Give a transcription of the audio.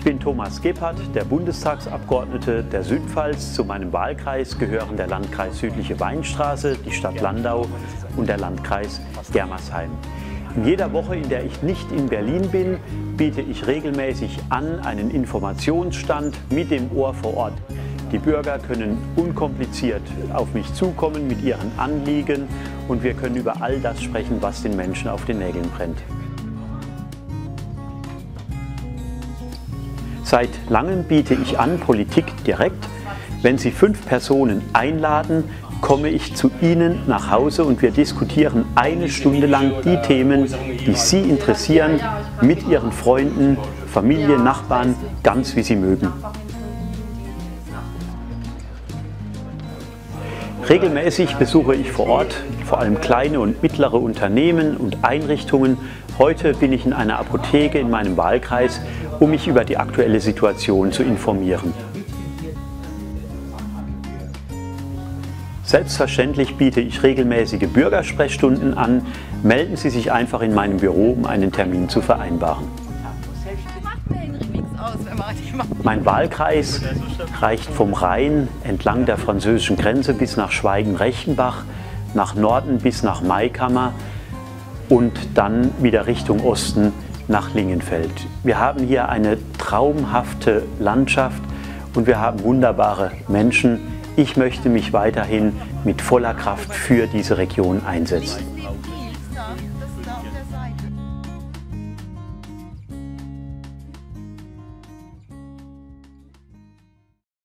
Ich bin Thomas Gebhardt, der Bundestagsabgeordnete der Südpfalz. Zu meinem Wahlkreis gehören der Landkreis Südliche Weinstraße, die Stadt Landau und der Landkreis Germersheim. In jeder Woche, in der ich nicht in Berlin bin, biete ich regelmäßig an einen Informationsstand mit dem Ohr vor Ort. Die Bürger können unkompliziert auf mich zukommen mit ihren Anliegen und wir können über all das sprechen, was den Menschen auf den Nägeln brennt. Seit langem biete ich an Politik direkt. Wenn Sie fünf Personen einladen, komme ich zu Ihnen nach Hause und wir diskutieren eine Stunde lang die Themen, die Sie interessieren, mit Ihren Freunden, Familie, Nachbarn, ganz wie Sie mögen. Regelmäßig besuche ich vor Ort vor allem kleine und mittlere Unternehmen und Einrichtungen. Heute bin ich in einer Apotheke in meinem Wahlkreis, um mich über die aktuelle Situation zu informieren. Selbstverständlich biete ich regelmäßige Bürgersprechstunden an. Melden Sie sich einfach in meinem Büro, um einen Termin zu vereinbaren. Mein Wahlkreis reicht vom Rhein entlang der französischen Grenze bis nach Schweigen-Rechenbach, nach Norden bis nach Maikammer und dann wieder Richtung Osten nach Lingenfeld. Wir haben hier eine traumhafte Landschaft und wir haben wunderbare Menschen. Ich möchte mich weiterhin mit voller Kraft für diese Region einsetzen.